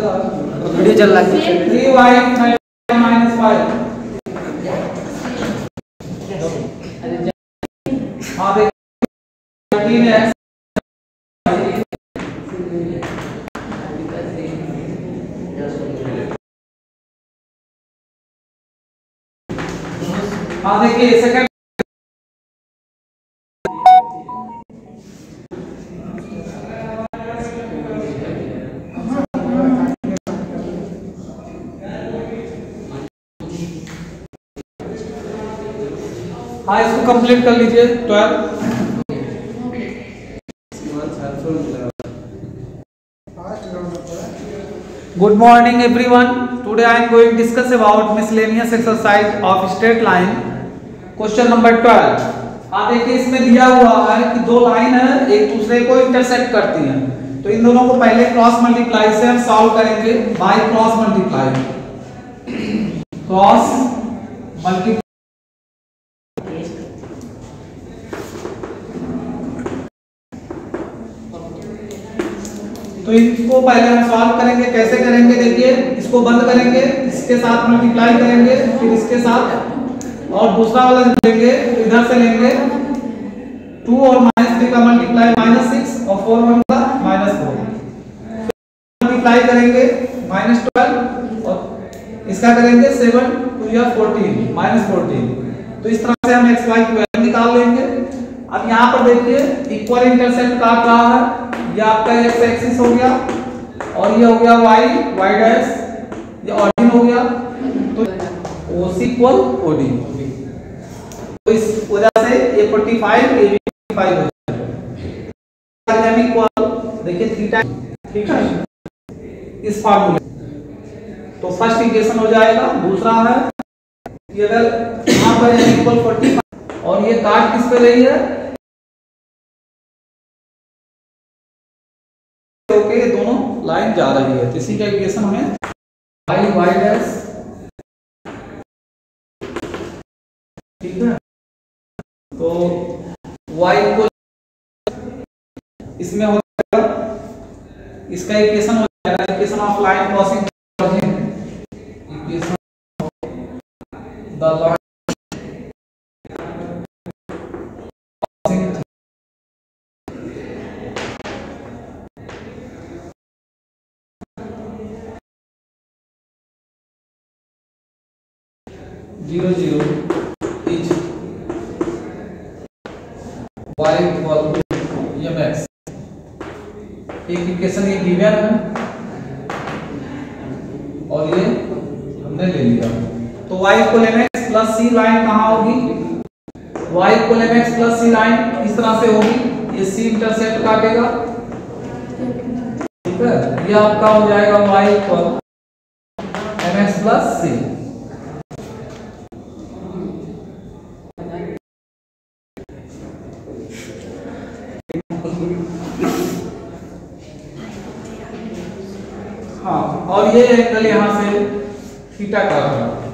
Video चल रहा है थ्री वाई माइनस फाइव हाँ देखिए थर्टीन एक्स हाँ देखिए सेकंड हाँ इसको कंप्लीट कर लीजिए twelve Good morning, everyone. Today I am going to discuss about miscellaneous exercise of straight line. Question number 12. हाँ देखिए, इसमें दिया हुआ है कि दो लाइन है, एक दूसरे को इंटरसेक्ट करती हैं तो इन दोनों को पहले क्रॉस मल्टीप्लाई से हम सॉल्व करेंगे by cross multiply cross multiply तो इसको पहले हम सॉल्व करेंगे। कैसे करेंगे? देखिए, इसको बंद करेंगे, इसके साथ मल्टीप्लाई करेंगे, फिर इसके साथ और दूसरा वाला लेंगे तो इधर से लेंगे। टू और माइनस थ्री का मल्टीप्लाई माइनस सिक्स और फोर वन का माइनस फोर मल्टीप्लाई करेंगे माइनस ट्वेल्व और इसका करेंगे सेवन टू या फोर्टीन माइनस फोर्टीन तो इस तरह से हम एक्स वाई की वैल्यू निकाल लेंगे। अब यहाँ पर देखिए इक्वल इंटरसेप्ट काट रहा है? ये आपका एक्स एक्सिस हो गया, और ये हो गया वाई वाई डैश ये ऑर्डिन हो गया। तो ओसी इक्वल ओडी तो इस वजह से ये 45 ये भी 45 हो जाएगा m इक्वल देखिए थीटा ठीक है इस फार्मूले तो फ़र्स्ट इक्वेशन हो जाएगा, दूसरा है कि अगर यहाँ पर इक्वल 45 और ये काट किस पे रही है? ओके ये दोनों लाइन जा रही है। तो इसी का इक्वेशन हमें y y डैश तो y को इसमें हो जाएगा, इसका इक्वेशन हो जाएगा equation of line crossing equation the line zero zero is y equal to mx एक इक्वेशन ये गिवन है और ये हमने ले लिया तो y equal mx plus c line कहाँ होगी y equal mx plus c line इस तरह से होगी ये c इंटरसेप्ट काटेगा ठीक है ये आपका हो जाएगा y equal mx plus c हाँ और ये एंगल यहाँ से थीटा का। होगा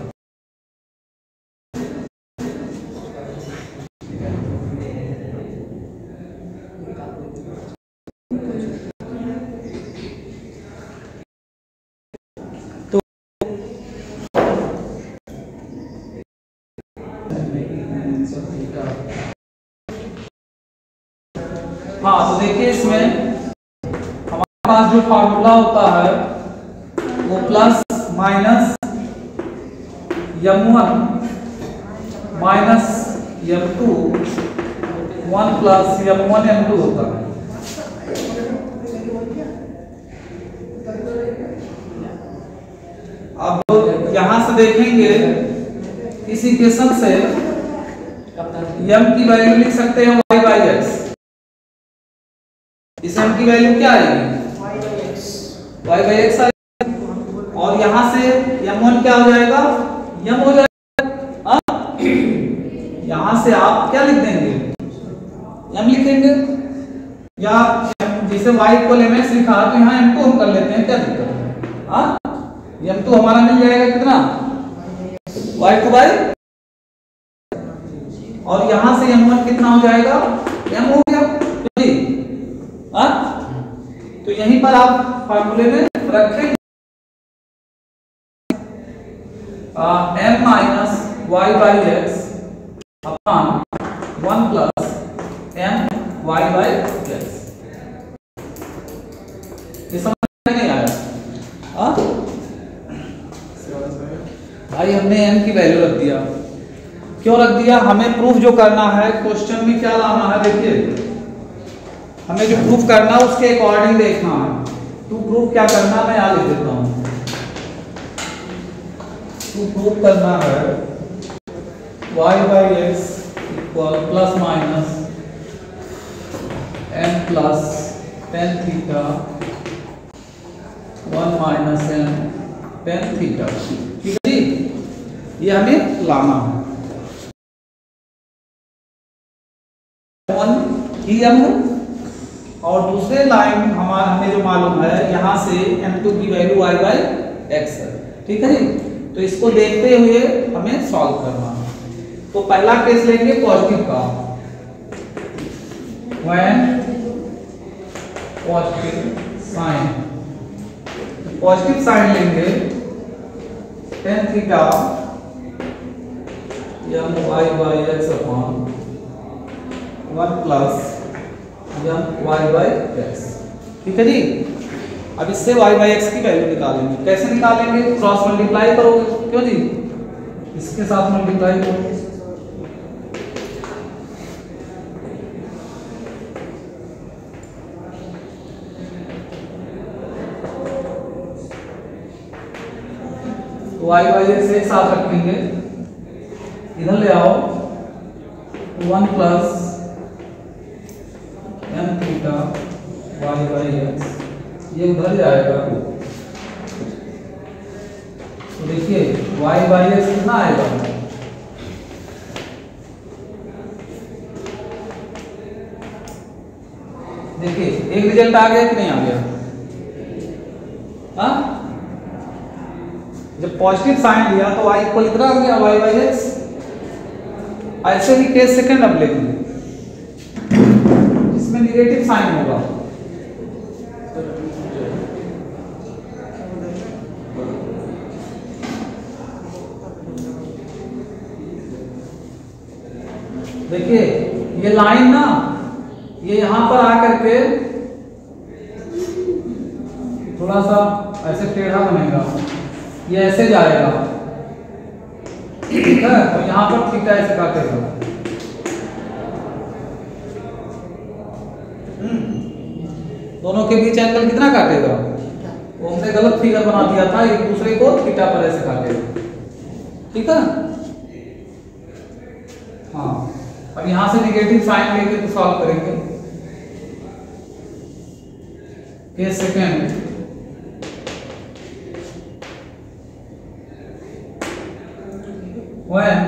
तो हाँ तो देखिए इसमें हमारे पास जो फार्मूला होता है वो plus minus M one minus M two one plus M one M two होता है। अब यहाँ से देखेंगे, इस इक्वेशन से यम की वैल्यू लिख सकते हैं वाई बाई एक्स इस m की वैल्यू क्या आएगी? वाई बाई एक्स और यहाँ से m1 क्या हो जाएगा? m हो जाएगा। हाँ? यहाँ से आप क्या लिख देंगे? m लिखेंगे। या जैसे y इक्वल mx लिखा तो यहाँ m को हम कर लेते हैं, क्या दिक्कत है? हाँ? m तो हमारा मिल जाएगा कितना? y टू बाई और यहाँ से m1 कितना हो जाएगा? m हो गया। हाँ? तो यहीं पर आप फार्मूले में रखेंगे M minus Y by X upon one plus M Y by X ये समझ में नहीं आया? हाँ? भाई, हमने एम की वैल्यू रख दिया। क्यों रख दिया? हमें प्रूफ जो करना है क्वेश्चन में क्या लाना है, देखिए। हमें जो प्रूफ करना है, उसके अकॉर्डिंग देखना है। टू प्रूफ क्या करना मैं यहाँ लिख देता हूँ। टू प्रूफ करना है y by X equal plus minus M plus tan theta one minus M tan theta ठीक है ये हमें लाना है। ही एम और दूसरे लाइन हमारा, हमें जो मालूम है, यहाँ से m2 की वैल्यू y बाई एक्स है। ठीक है जी? तो इसको देखते हुए हमें सॉल्व करना। तो पहला केस लेंगे पॉजिटिव का। When positive sign positive sign लेंगे। Tan theta M Y by X upon one plus M Y by X ठीक है जी? अब इससे वाई बाई एक्स की वैल्यू निकालेंगे। कैसे निकालेंगे? क्रॉस मल्टीप्लाई करोगे। क्यों जी? इसके साथ मल्टीप्लाई करोगे। वाई बाई एक्स एक साथ रखेंगे। इधर ले आओ। One plus M theta Y by X ये उधर जाएगा। तो देखिए वाई बाई एक्स कितना आएगा? देखिए, एक रिज़ल्ट आ गया कि नहीं आ गया? हाँ? जब पॉजिटिव साइन लिया तो y इक्वल इतना आ गया, y बाई एक्स ऐसे ही केस सेकंड अब लेंगे। इसमें निगेटिव साइन होगा। देखिए, ये लाइन ना, ये यहाँ पर आकर के थोड़ा सा ऐसे टेढ़ा बनेगा, ये ऐसे जाएगा। ठीक है? तो यहाँ पर थीटा ऐसे काटेगा दोनों के बीच एंगल कितना काटेगा? वो हमने गलत फिगर बना दिया था, एक दूसरे को थीटा पर ऐसे काटेगा। ठीक है हाँ? यहाँ से निगेटिव साइन लेके तो सॉल्व करेंगे। Second when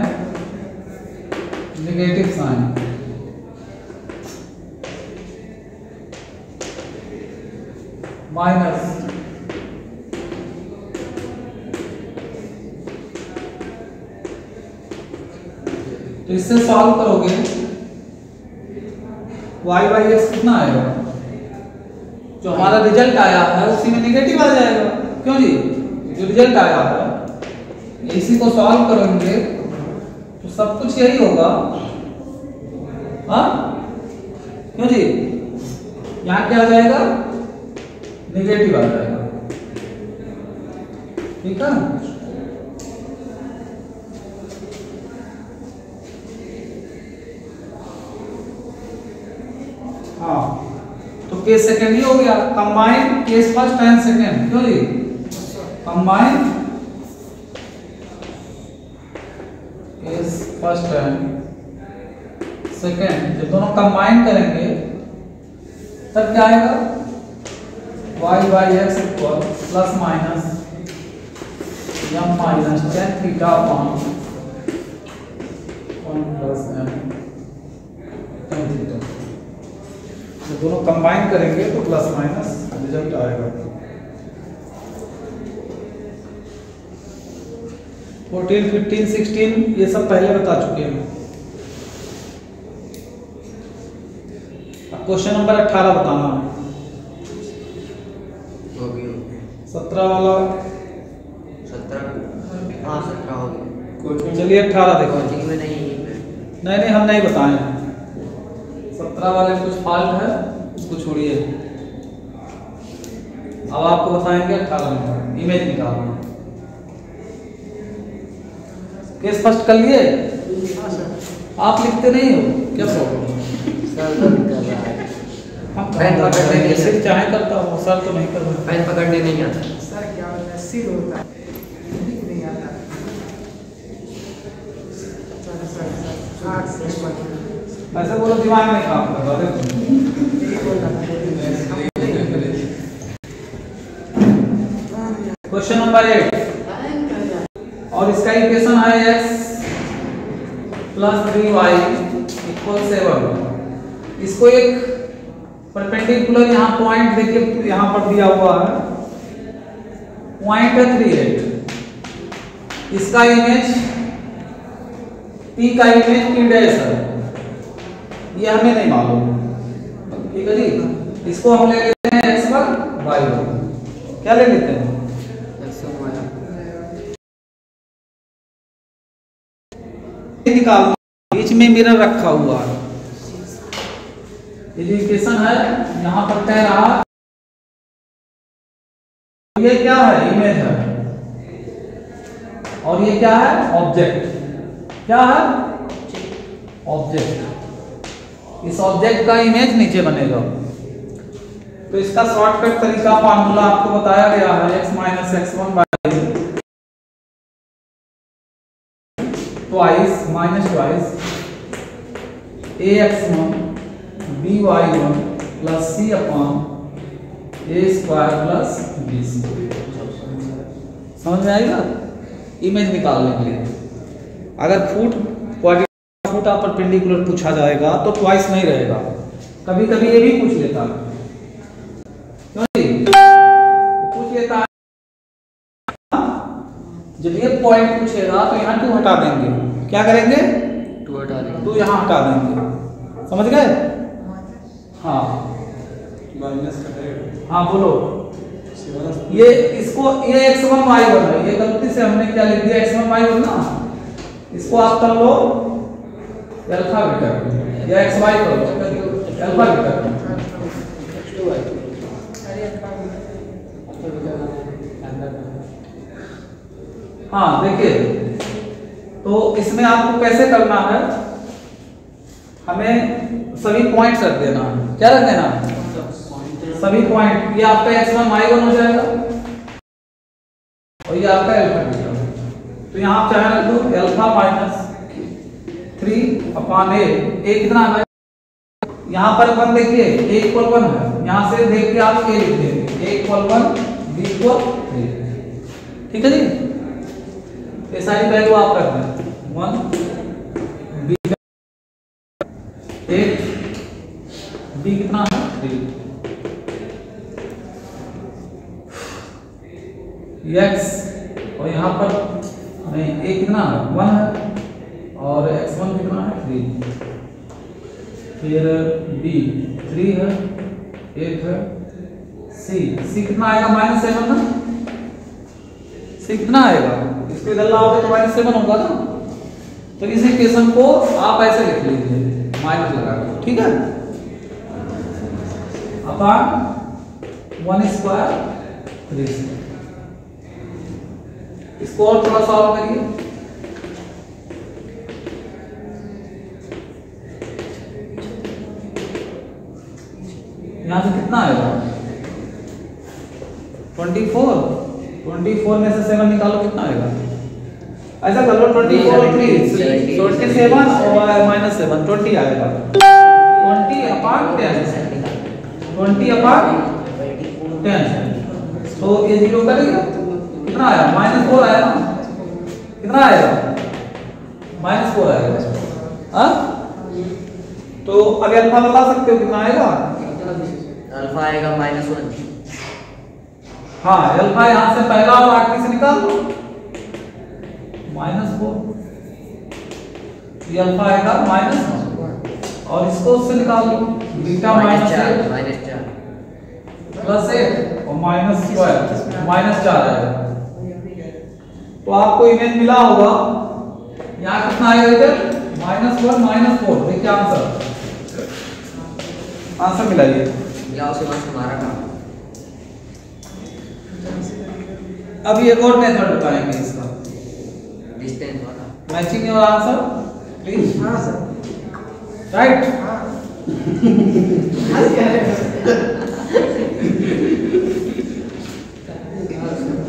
negative sign minus तो इससे सॉल्व करोगे y बाई एक्स कितना आएगा? जो हमारा रिज़ल्ट आया है उसी में निगेटिव आ जाएगा। क्यों जी? जो रिज़ल्ट आया है इसी को सॉल्व करेंगे तो सब कुछ यही होगा। हाँ? क्यों जी? यहाँ क्या आ जाएगा? निगेटिव आ जाएगा। ठीक है? हाँ। तो केस सेकंड ही हो गया। Combine case first and second क्यों जी combine case first and second जब दोनों कंबाइन करेंगे, तब क्या आएगा? Y by X equal plus minus M minus tan theta upon one plus M tan theta जब दोनों कंबाइन करेंगे तो प्लस माइनस रिज़ल्ट आएगा। फोर्टीन फिफ्टीन सिक्सटीन ये सब पहले बता चुके हैं। अब क्वेश्चन नंबर अट्ठारह बताना। है सत्रह वाला। सत्रह हाँ सत्रह हो गया। चलिए अठारह देखो। में नहीं नहीं नहीं हम नहीं बताए। सत्रह वाले कुछ फॉल्ट है। छोड़िए। अब आपको बताएँगे अठारह में। इमेज निकालना। केस फ़र्स्ट कर लिए? आप लिखते नहीं हो? क्या प्रॉब्लम सर है। पेन पकड़ने नहीं सिर्फ़ आता। चाहे करता हूँ सर तो नहीं कर रहा। पेन पकड़ने नहीं आता। सर क्या होता है? सिर होता है। नहीं आता। ऐसे बोलो दिमाग में काम कर रहा क्वेश्चन नंबर एट और इसका इक्वेशन है x plus three Y equal seven इसको एक परपेंडिकुलर यहाँ पॉइंट देखिए, यहाँ पर दिया हुआ है। पॉइंट है थ्री एट इसका इमेज p का इमेज p डैश है। ये हमें नहीं मालूम। ठीक है जी? इसको हम ले लेते हैं x वन y वन। क्या ले लेते हैं? निकाल। बीच में मिरर रखा हुआ है। इक्वेशन है, यहाँ पर कह रहा। ये क्या है? इमेज है। और ये क्या है? ऑब्जेक्ट क्या है? ऑब्जेक्ट इस ऑब्जेक्ट का इमेज नीचे बनेगा। तो इसका शॉर्टकट तरीका फार्मूला आपको बताया गया है, x minus X one by twice minus twice ax1 by1 plus c upon a square plus bc समझ में आएगा? इमेज निकालने के लिए। अगर फूट क्वाड्रेटिक फुट परपेंडिकुलर पूछा जाएगा तो ट्वाइस नहीं रहेगा। कभी कभी ये भी पूछ लेता है। पूछ लेता है। जब ये पॉइंट पूछेगा तो यहाँ टू हटा देंगे। क्या करेंगे? टू हटा देंगे। टू यहाँ हटा देंगे। समझ गए? हाँ। माइनस हाँ बोलो। ये इसको ये एक्स वन वाई वन है। ये गलती से हमने क्या लिख दिया? एक्स वन वाई वन ना? इसको आप कर लो। अल्फ़ा बीटा या एक्स वाई कर लो अल्फ़ा बीटा हाँ? देखिए तो इसमें आपको कैसे करना है? हमें सभी पॉइंट्स रख देना है। क्या रख देना है? सभी पॉइंट ये आपका एक्स वन वाई वन हो जाएगा। और ये आपका एल्फा बीटा तो यहाँ आप चाहे रख दो alpha minus upon A A कितना है यहाँ पर वन देखिए ए इक्वल वन है। यहाँ से देख के आप ए लिख देंगे। A equal one B equal three ठीक है जी? ये सारी वैल्यू आप रख दें। वन बी एट बी कितना है? थ्री एक्स और यहाँ पर नहीं ए कितना वन है। और एक्स वन कितना है? थ्री फिर बी थ्री है, एक है सी सी कितना आएगा? माइनस सेवन ना? सी कितना आएगा? इसको इधर लाओगे तो माइनस सेवन होगा ना? तो इस इक्वेशन को आप ऐसे लिख लीजिए। माइनस लगा ठीक है? अपॉन वन स्क्वायर थ्री इसको और थोड़ा सॉल्व करिए। यहाँ से कितना आएगा? ट्वेंटी फोर ट्वेंटी फोर में से सेवन निकालो कितना आएगा? ऐसा कर लो twenty four three twenty seven और माइनस सेवन ट्वेंटी आएगा। Twenty upon ten twenty upon ten तो ये ज़ीरो करेगा? कितना आया? माइनस फोर आया ना? कितना आएगा? माइनस फोर आएगा। हाँ? तो अब अल्फ़ा बता सकते हो कितना आएगा? अल्फ़ा आएगा माइनस वन। हाँ अल्फ़ा यहाँ से पहला और आखिरी से निकाल दो। Minus four. ये अल्फ़ा आएगा माइनस वन। और इसको उससे निकाल दो। बीटा माइनस चार माइनस चार। प्लस एट और माइनस ट्वेल्व माइनस चार आएगा। तो आपको इमेज मिला होगा। यहाँ कितना आएगा इधर? Minus one minus four. देखिए आंसर। आंसर मिला ये या उसे बस हमारा काम अभी एक और मेथड बताएँगे इसका। डिस्टेंस वाला मैचिंग योर आंसर प्लीज़ हाँ सर। राइट हाँ। आज क्या है?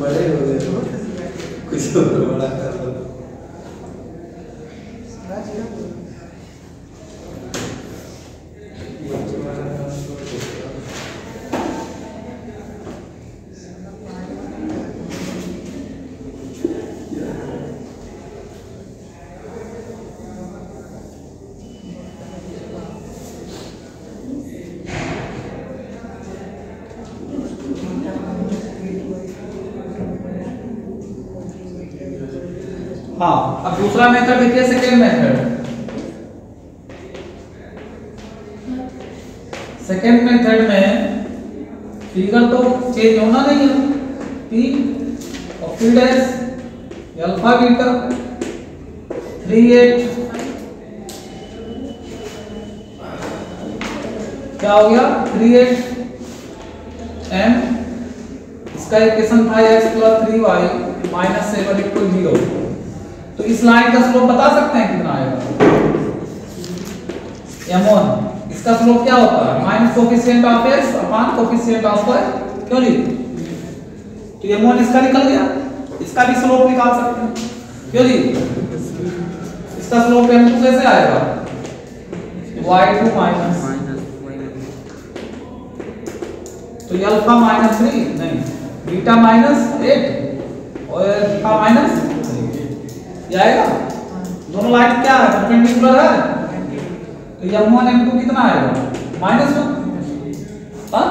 बड़े हो गए कुछ बड़ा हाँ अब दूसरा मेथड देखिए सेकेंड मेथड सेकेंड मेथड में फिगर तो चेंज होना नहीं है। पी और P dash alpha beta three eight क्या हो गया? थ्री एट एम इसका इक्वेशन था X plus three Y minus seven equal zero तो इस लाइन का स्लोप बता सकते हैं कितना आएगा? एम वन इसका स्लोप क्या होता है? Minus coefficient of X upon coefficient of Y क्यों जी तो एम वन इसका निकल गया। इसका भी स्लोप निकाल सकते हैं। क्यों जी इसका स्लोप एम टू कैसे आएगा? वाई टू माइनस तो ये अल्फ़ा माइनस थ्री नहीं। बीटा माइनस एट और अल्फ़ा माइनस ये आएगा दोनों लाइन क्या है? परपेंडिकुलर है? तो एम वन एम टू कितना आएगा? माइनस वन हाँ?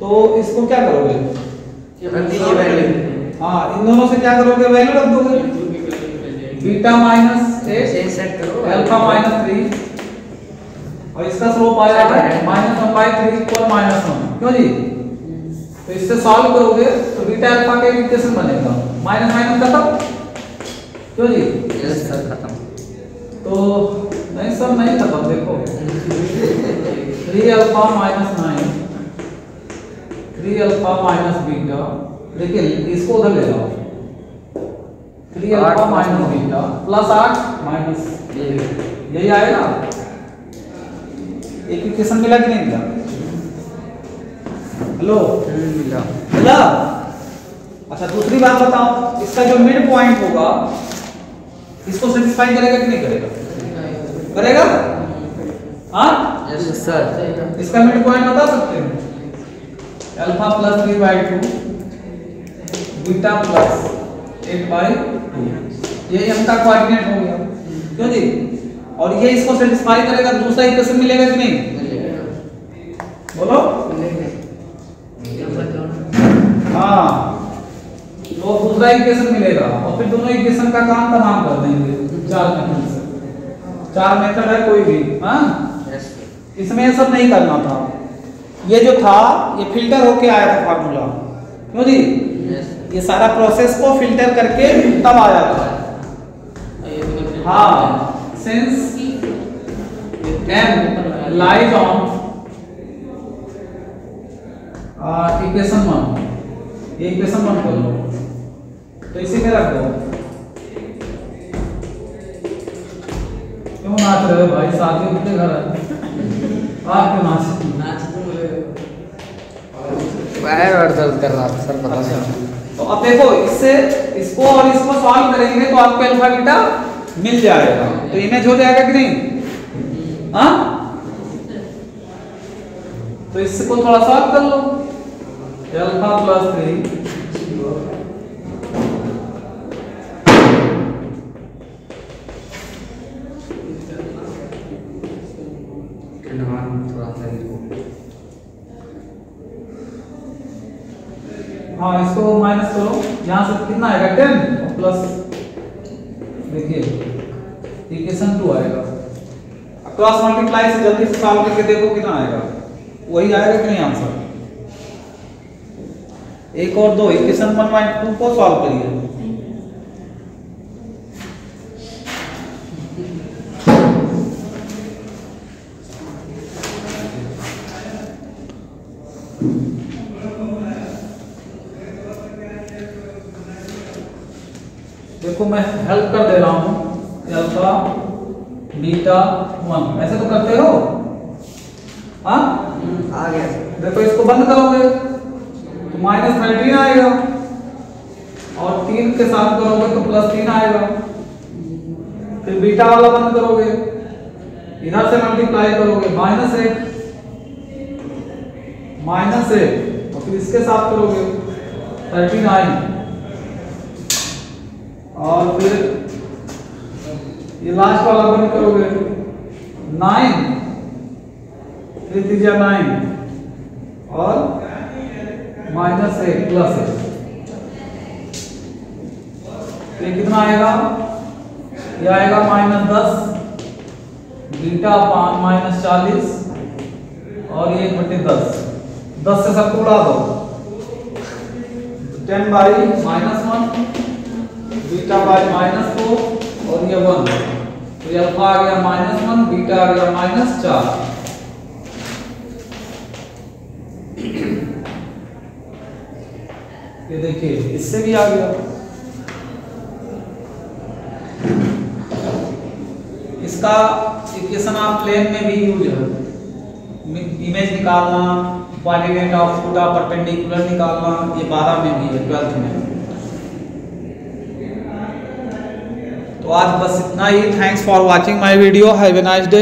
तो इसको क्या करोगे? हाँ इन दोनों से क्या करोगे? वैल्यू रख दोगे? Beta minus eight alpha minus three और इसका स्लोप आया है minus one by three equal minus one क्यों जी? तो इससे सॉल्व करोगे तो बीटा अल्फ़ा का इक्वेशन बनेगा। माइनस माइनस खत्म? क्यों जी? यस सर खत्म। तो नहीं सब नहीं खत्म देखो। Three alpha minus nine three alpha minus beta देखिए इसको उधर ले जाओ। Three alpha minus beta plus आठ माइनस यही आएगा? एक इक्वेशन मिला कि नहीं मिला? हेलो मिला। मिला। अच्छा दूसरी बात बताओ इसका जो मिड पॉइंट होगा इसको सेटिस्फाई करेगा कि नहीं करेगा? करेगा? हाँ? सर इसका मिड पॉइंट बता सकते हैं? Alpha plus three by two beta plus eight by two ये इनका कोऑर्डिनेट हो गया। क्यों जी? और ये इसको सेटिस्फाई करेगा दूसरा इक्वेशन मिलेगा कि नहीं? बोलो। हाँ। तो दूसरा इक्वेशन मिलेगा। और फिर दोनों इक्वेशन का काम तमाम कर देंगे। चार मेथड से। चार मेथड है कोई भी हाँ? इसमें ये सब नहीं करना था। ये जो था ये फ़िल्टर होके आया था फार्मूला क्यों जी? ये सारा प्रोसेस को फ़िल्टर करके तब आया था। हाँ since n lies on equation one ये इक्वेशन वन कर लो तो इसी में रख दो। क्यों नाच रहे हो भाई? शादी कितने घर है आप क्यों नाच पैर और दर्द कर रहा था सर पता नहीं तो अब देखो इससे इसको और इसको सॉल्व करेंगे तो आपको अल्फ़ा बीटा मिल जाएगा। तो इमेज हो जाएगा कि नहीं? हाँ? तो इसको थोड़ा सॉल्व कर लो। अल्फ़ा प्लस थ्री हाँ इसको माइनस करो। यहाँ से कितना आएगा? टेन प्लस देखिए इक्वेशन टू आएगा। क्रॉस मल्टीप्लाई से जल्दी से सॉल्व करके देखो कितना आएगा। वही आएगा कि नहीं आंसर? एक और दो इक्वेशन वन माइनस टू को सॉल्व करिए। देखो मैं हेल्प कर दे रहा हूँ। अल्फ़ा बीटा वन ऐसे तो करते हो? हाँ? आ गया। देखो इसको बंद करोगे तो माइनस थर्टीन आएगा। और तीन के साथ करोगे तो प्लस तीन आएगा। फिर बीटा वाला बंद करोगे। इधर से मल्टीप्लाई करोगे। माइनस एक। माइनस एक। और फिर इसके साथ करोगे। थर्टी नाइन और फिर ये लास्ट वाला बंद करोगे? नाइन थ्री नाइन और माइनस एक प्लस एक ये कितना आएगा? ये आएगा माइनस दस बीटा पान माइनस चालीस, और ये बटे दस. दस से सबको उड़ा दो. Ten by minus one beta by minus four और ये वन। तो ये अल्फ़ा आ गया माइनस वन, बीटा आ गया माइनस चार। ये देखिए, इससे भी आ गया इसका इक्वेशन आप प्लेन में भी यूज़ है इमेज निकालना कोऑर्डिनेट ऑफ़ फुट परपेंडिकुलर निकालना, ये 12 में भी है 12th में। तो आज बस इतना ही। Thanks for watching my video have a nice day